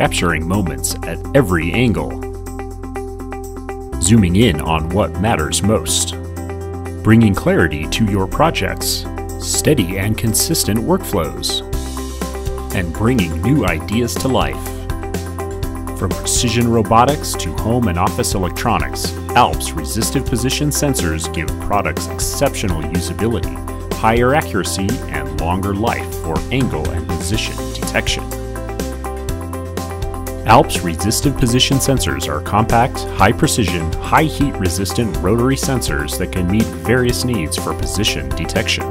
capturing moments at every angle, zooming in on what matters most, bringing clarity to your projects, steady and consistent workflows, and bringing new ideas to life. From precision robotics to home and office electronics, ALPS resistive position sensors give products exceptional usability, higher accuracy, and longer life for angle and position detection. ALPS resistive position sensors are compact, high precision, high heat resistant rotary sensors that can meet various needs for position detection.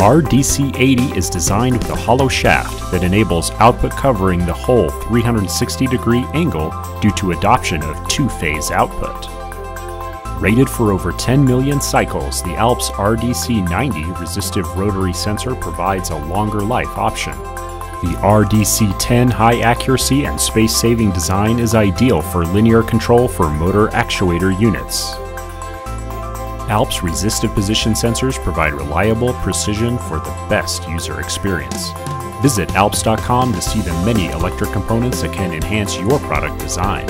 RDC80 is designed with a hollow shaft that enables output covering the whole 360 degree angle due to adoption of two-phase output. Rated for over 10 million cycles, the ALPS RDC90 resistive rotary sensor provides a longer life option. The RDC10 high accuracy and space saving design is ideal for linear control for motor actuator units. ALPS resistive position sensors provide reliable precision for the best user experience. Visit alps.com to see the many electric components that can enhance your product design.